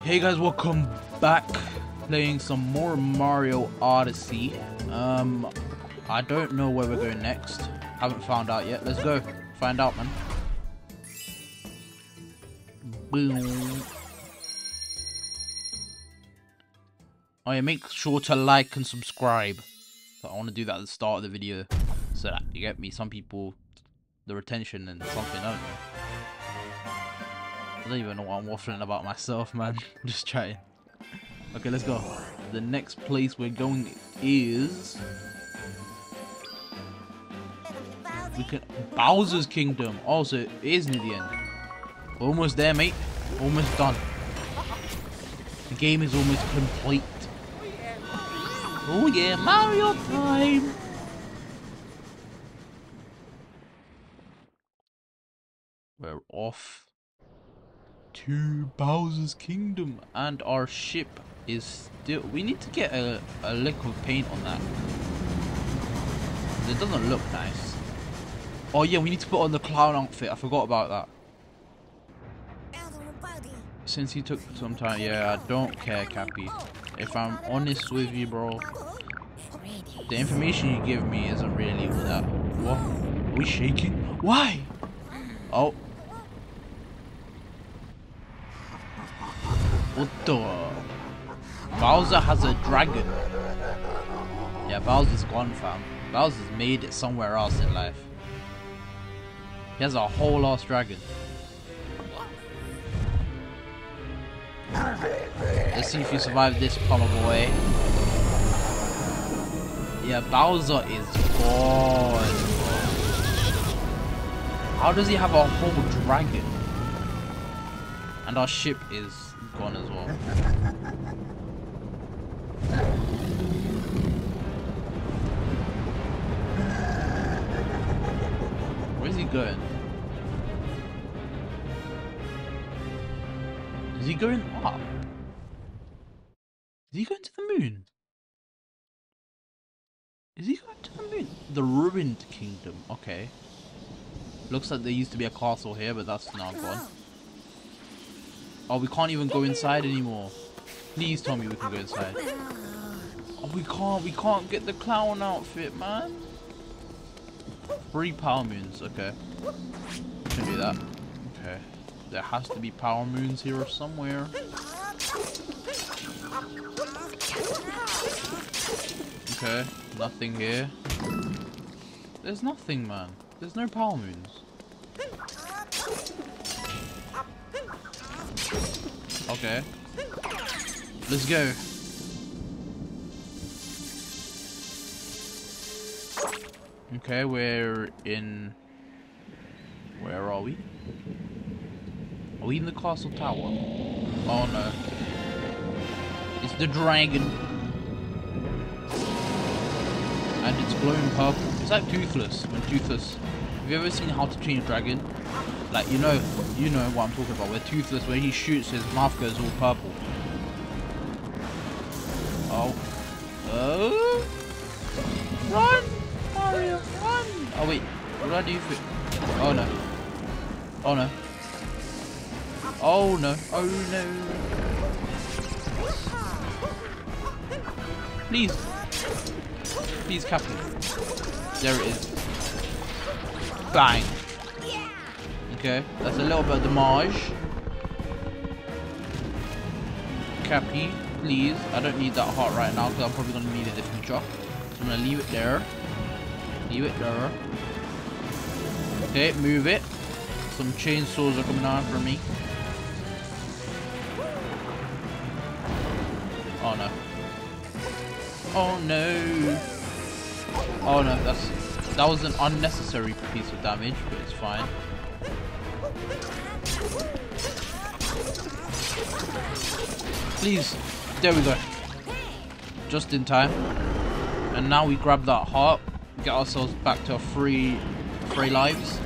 Hey guys, welcome back. Playing some more Mario Odyssey. Um, I don't know where we're going next. Haven't found out yet. Let's go. Find out, man. Boom. Oh yeah, make sure to like and subscribe. I want to do that at the start of the video. So that you get me, some people, the retention and something, don't they? I don't even know what I'm waffling about myself, man. Just chatting. Okay, let's go. The next place we're going is... We can... Bowser's Kingdom. Oh, also, it is near the end. Almost there, mate. Almost done. The game is almost complete. Oh yeah, Mario time! We're off to Bowser's Kingdom and our ship is still... We need to get a, a lick of paint on that. It doesn't look nice. Oh yeah, we need to put on the clown outfit. I forgot about that. Since he took some time, yeah, I don't care, Cappy. If I'm honest with you, bro, the information you give me isn't really all that. What? Are we shaking? Why? Oh. What the? Bowser has a dragon. Yeah, Bowser's gone, fam. Bowser's made it somewhere else in life. He has a whole ass dragon. Let's see if you survive this, plumber boy. Yeah, Bowser is gone. How does he have a whole dragon? And our ship is gone as well. Where's he going? Is he going up? Is he going to the moon? Is he going to the moon? The ruined kingdom. Okay. Looks like there used to be a castle here, but that's now gone. Oh, we can't even go inside anymore. Please tell me we can go inside. Oh, we can't. We can't get the clown outfit, man. Three power moons. Okay. Can do that. Okay. There has to be power moons here somewhere. Okay. Nothing here. There's nothing, man. There's no power moons. Okay. Let's go. Okay, we're in... Where are we? Are we in the castle tower? Oh no. It's the dragon. And it's glowing purple. It's like Toothless, when Toothless... Have you ever seen How to Train a Dragon? Like, you know, you know what I'm talking about. Where Toothless, when he shoots, his mouth goes all purple. Oh. Oh. Run! Mario, run! Oh, wait. What do I do for... Oh, no. Oh, no. Oh, no. Oh, no. Please. Please, Captain. There it is. Bang. Okay, that's a little bit of damage. Cappy, please. I don't need that heart right now because I'm probably going to need it in the future. So I'm going to leave it there. Leave it there. Okay, move it. Some chainsaws are coming out for me. Oh no. Oh no. Oh no, that's that was an unnecessary piece of damage, but it's fine. Please. There we go. Just in time. And now we grab that heart. Get ourselves back to our three, three lives.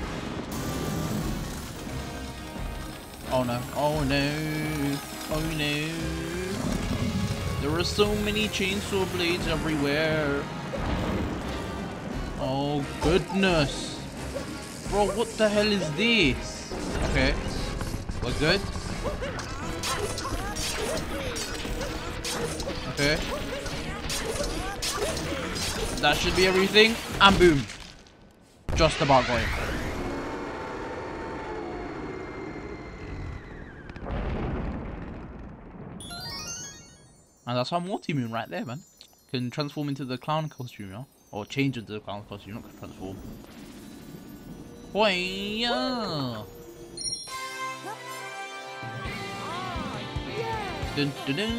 Oh no. Oh no. Oh no. There are so many chainsaw blades everywhere. Oh goodness. Bro, what the hell is this? Okay. Good. Okay. That should be everything. And boom. Just about going. And that's our Multi Moon right there, man. Can transform into the clown costume, yeah? Or change into the clown costume, not transform. Boy, Dun, dun, dun,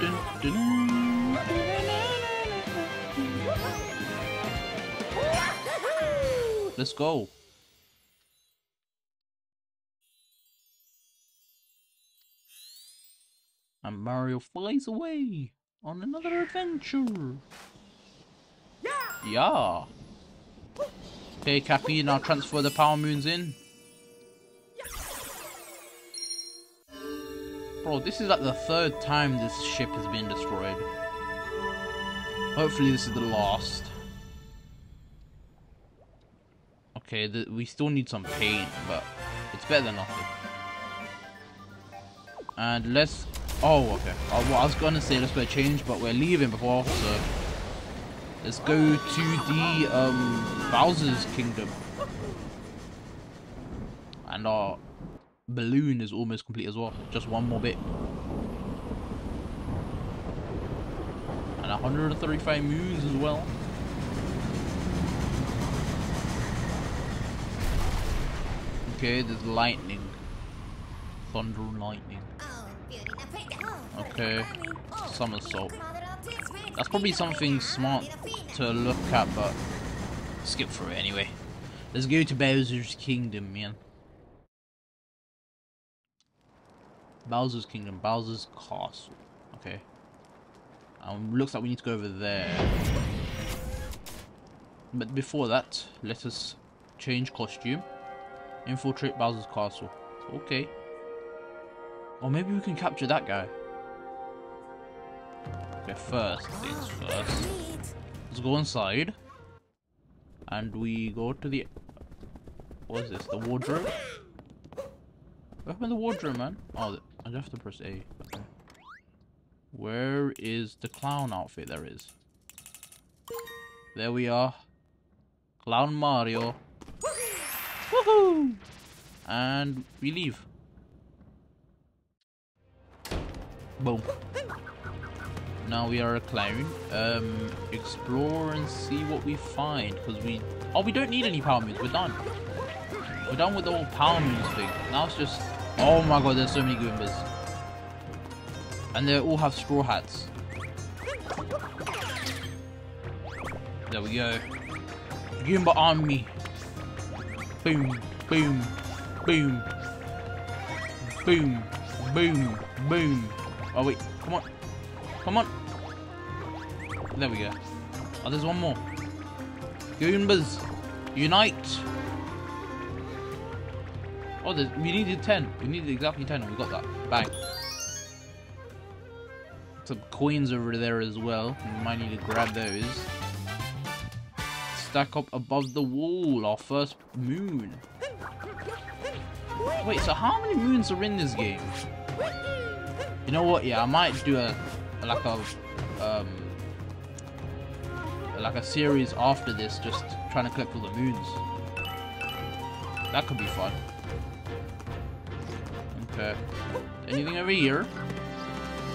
dun, dun, dun. Let's go. And Mario flies away on another adventure. Yeah. Yeah. Okay, Cappy, now transfer the power moons in. Bro, this is like the third time this ship has been destroyed. Hopefully this is the last. Okay, the, we still need some paint, but it's better than nothing. And let's... Oh, okay. Uh, well, I was gonna say let's go change, but we're leaving before, so... Let's go to the um, Bowser's Kingdom. And our balloon is almost complete as well. Just one more bit. And 135 moons as well. Okay, there's lightning. Thunder and lightning. Okay. Somersault. That's probably something smart to look at, but skip through it anyway. Let's go to Bowser's Kingdom, man. Bowser's Kingdom, Bowser's Castle. Okay. Um, looks like we need to go over there. But before that, let us change costume. Infiltrate Bowser's Castle. Okay. Or maybe we can capture that guy. Okay, first things first. Let's go inside. And we go to the... What is this? The wardrobe? Open the wardrobe, man. Oh, I just have to press A. Okay. Where is the clown outfit? There is. There we are. Clown Mario. Woohoo! And we leave. Boom. Now we are a clown. Um, explore and see what we find. Because we... Oh, we don't need any power moons. We're done. We're done with the whole power moons thing. Now it's just... Oh my god, there's so many Goombas. And they all have straw hats. There we go. Goomba army. Boom, boom, boom. Boom, boom, boom. Oh wait, come on. Come on. There we go. Oh, there's one more. Goombas, unite. Oh, we needed 10. We needed exactly 10 and we got that. Bang. Some coins over there as well. We might need to grab those. Stack up above the wall. Our first moon. Wait, so how many moons are in this game? You know what? Yeah, I might do a like a um like a series after this, just trying to collect all the moons. That could be fun. Okay. Anything over here?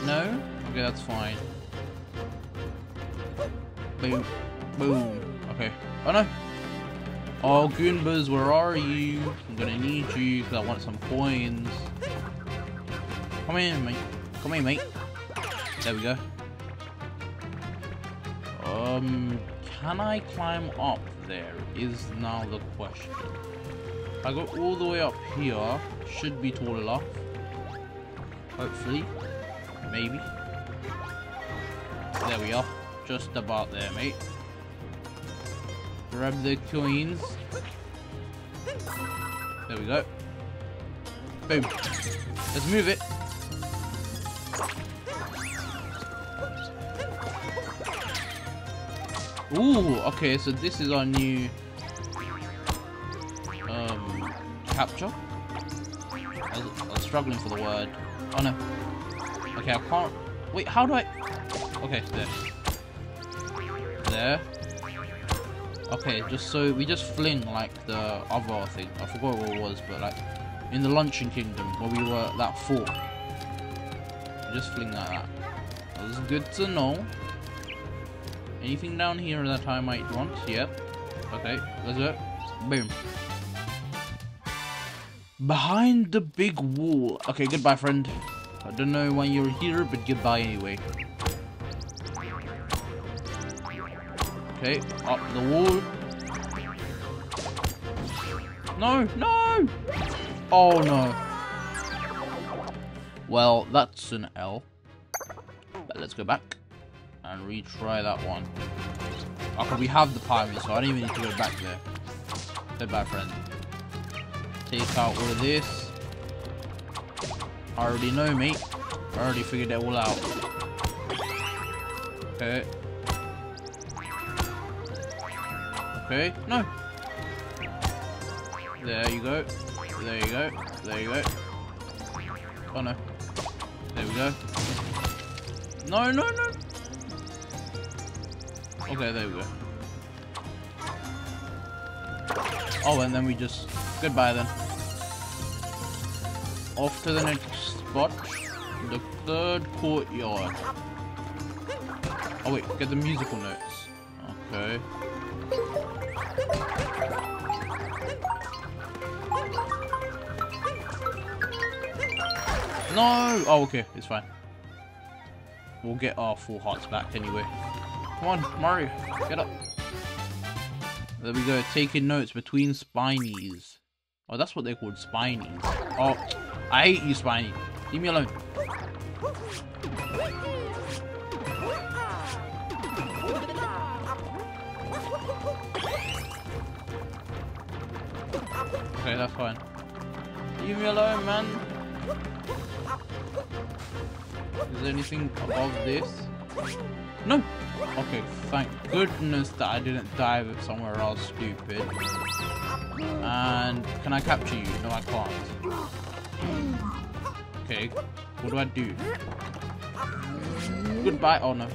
No? Okay, that's fine. Boom. Boom. Okay. Oh no! Oh, Goombas, where are you? I'm gonna need you because I want some coins. Come in, mate. Come in, mate. There we go. Um, can I climb up there is now the question. I go all the way up here, should be tall enough. Hopefully. Maybe. There we are. Just about there, mate. Grab the coins. There we go. Boom. Let's move it. Ooh, okay, so this is our new capture. I was, struggling for the word. Oh no. Okay, I can't... Wait, how do I... Okay, there. There. Okay, just so we just fling like the other thing. I forgot what it was, but like in the Luncheon Kingdom where we were at that fort. Just fling like that. That was good to know. Anything down here that I might want? Yep. Okay, let's go. Boom. Behind the big wall. Okay, goodbye, friend. I don't know why you're here, but goodbye anyway. Okay, up the wall. No, no! Oh no. Well, that's an L. But let's go back and retry that one. Okay, we have the pyramid, so I don't even need to go back there. Goodbye, friend. Take out all of this. I already know, mate. I already figured that all out. Okay. Okay, no. There you go. There you go. There you go. Oh no. There we go. No, no, no. Okay, there we go. Oh, and then we just... Goodbye then. Off to the next spot. The third courtyard. Oh wait, get the musical notes. Okay. No! Oh, okay. It's fine. We'll get our full hearts back anyway. Come on, Mario. Get up. There we go. Taking notes between spinies. Oh, that's what they're called. Spinies. Oh, I hate you, Spiny. Leave me alone. Okay, that's fine. Leave me alone, man. Is there anything above this? No! Okay, thank goodness that I didn't dive somewhere else stupid. And can I capture you? No, I can't. Okay, what do I do? Goodbye. Oh no.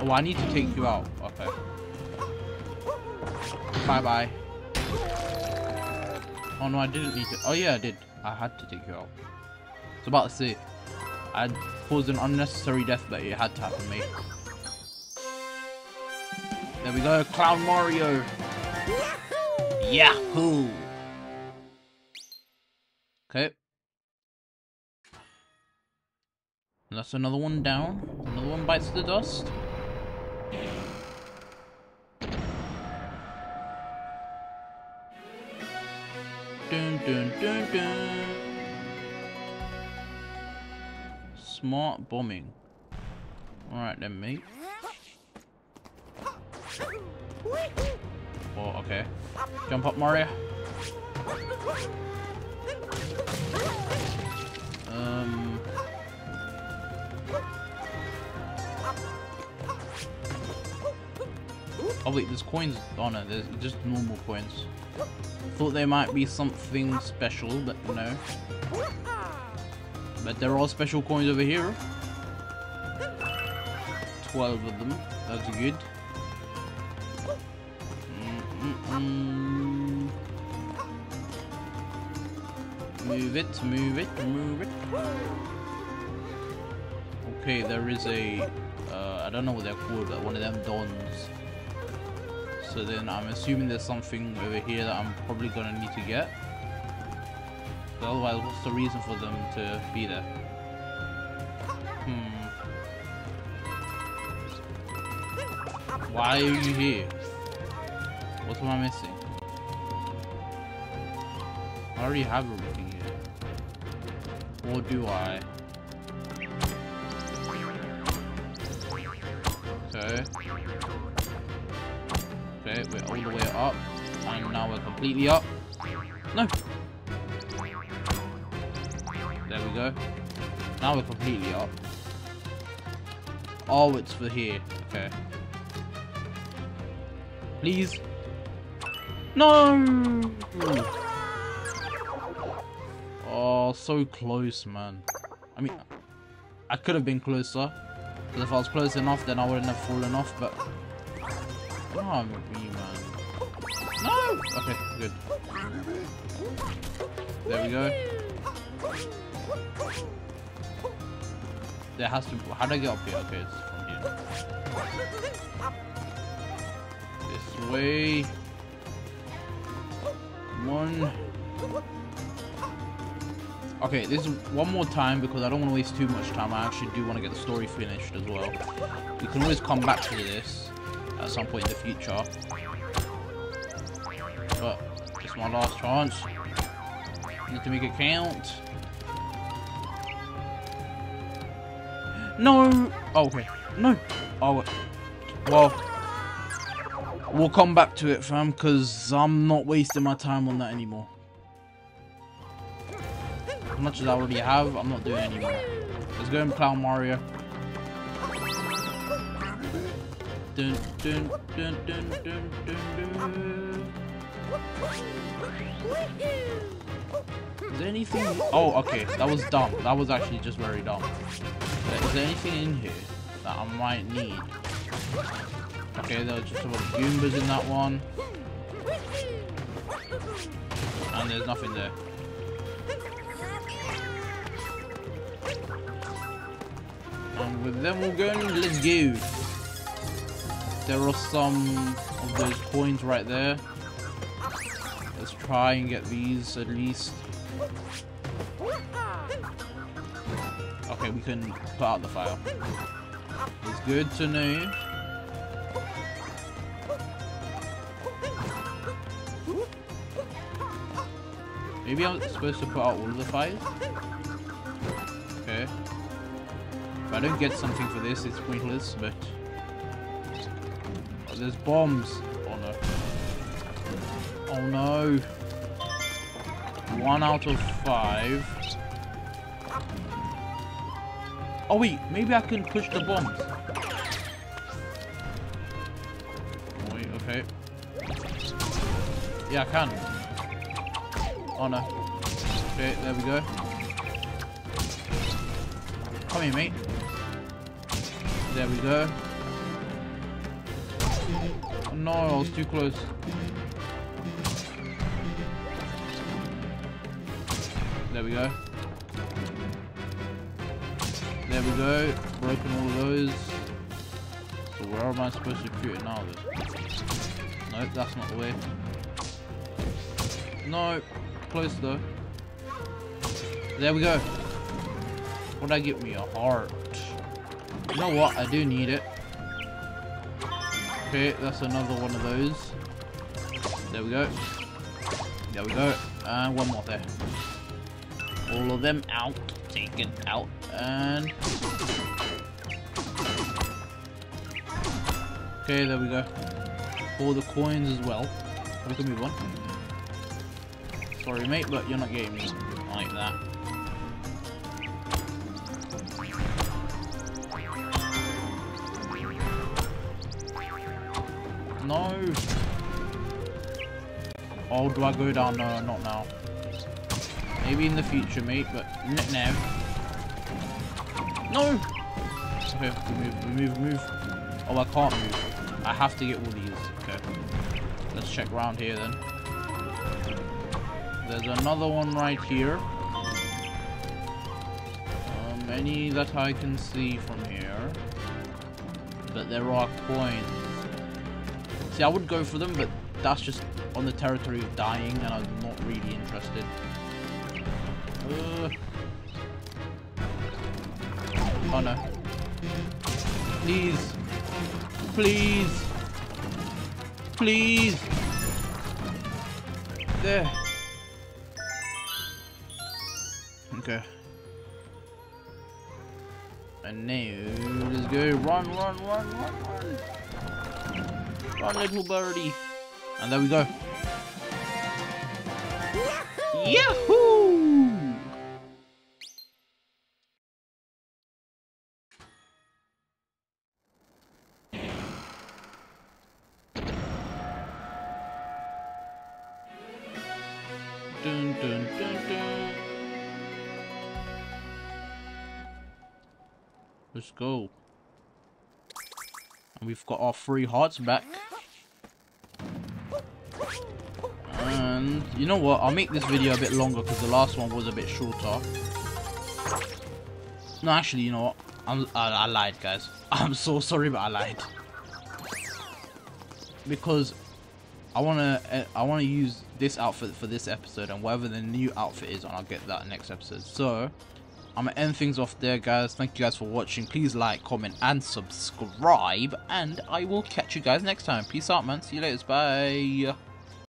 Oh, I need to take you out. Okay. Bye bye. Oh no, I didn't need to. Oh yeah, I did. I had to take you out. I was about to say, I caused an unnecessary death, but it had to happen, mate. There we go, Clown Mario. Yahoo! Okay. That's another one down. Another one bites the dust. Dun dun dun dun. Smart bombing. Alright then, mate. Oh, okay. Jump up, Mario. Um. Oh wait, there's coins on it. There's just normal coins. Thought there might be something special, but no. But there are special coins over here. 12 of them. That's good. Mm -mm -mm. Move it, move it, move it. Okay, there is a... Uh, I don't know what they're called, but one of them dons. So then I'm assuming there's something over here that I'm probably gonna need to get. But otherwise, what's the reason for them to be there? Hmm. Why are you here? What am I missing? I already have everything. Or do I? Okay. Okay, we're all the way up. And now we're completely up. No! There we go. Now we're completely up. Oh, it's for here. Okay. Please. No! So close, man. I mean, I could have been closer. Because if I was close enough, then I wouldn't have fallen off, but... Oh, me, man. No! Okay, good. There we go. There has to... Be... How do I get up here? Okay, it's from here. This way. Come on. Okay, this is one more time because I don't want to waste too much time. I actually do want to get the story finished as well. We can always come back to this at some point in the future. But it's my last chance. Need to make it count. No! Oh, okay. No! Oh, well. We'll come back to it, fam, because I'm not wasting my time on that anymore. As much as I already have, I'm not doing anymore. Let's go and Clown Mario. Dun, dun, dun, dun, dun, dun, dun. Is there anything? Oh, okay. That was dumb. That was actually just very dumb. Is there anything in here that I might need? Okay, there was just a lot of Goombas in that one. And there's nothing there. And with them all going, let's go. There are some of those coins right there. Let's try and get these at least. Okay, we can put out the fire. It's good to know. Maybe I'm supposed to put out all the fires? I don't get something for this, it's pointless, but... Oh, there's bombs! Oh no. Oh no! One out of five. Oh wait, maybe I can push the bombs. Oh, wait, okay. Yeah, I can. Oh no. Okay, there we go. Come here, mate. There we go. No, I was too close. There we go. There we go. Broken all of those. So where am I supposed to shoot it now then? Nope, that's not the way. No. Close though. There we go. Would I get me a heart? You know what? I do need it. Okay, that's another one of those. There we go. There we go. And one more there. All of them out. Taken out. And... Okay, there we go. All the coins as well. We can move on. Sorry, mate, but you're not getting me like that. No! Oh, do I go down? No, not now. Maybe in the future, mate, but not now. No! Okay, we move, we move, move. Oh, I can't move. I have to get all these. Okay. Let's check around here then. There's another one right here. Um, any that I can see from here. But there are coins. See, I would go for them, but that's just on the territory of dying, and I'm not really interested. Uh, oh no. Please. Please. Please. There. Okay. And now, let's go. Run, run, run, run, run. Little birdie. And there we go. Yahoo! Dun, dun, dun, dun. Let's go. And we've got our three hearts back. And you know what? I'll make this video a bit longer because the last one was a bit shorter. No, actually, you know what? I'm, I, I lied, guys. I'm so sorry, but I lied. Because I wanna uh, I wanna use this outfit for this episode and whatever the new outfit is, and I'll get that next episode. So I'm gonna end things off there, guys. Thank you guys for watching. Please like, comment, and subscribe, and I will catch you guys next time. Peace out, man. See you later. Bye.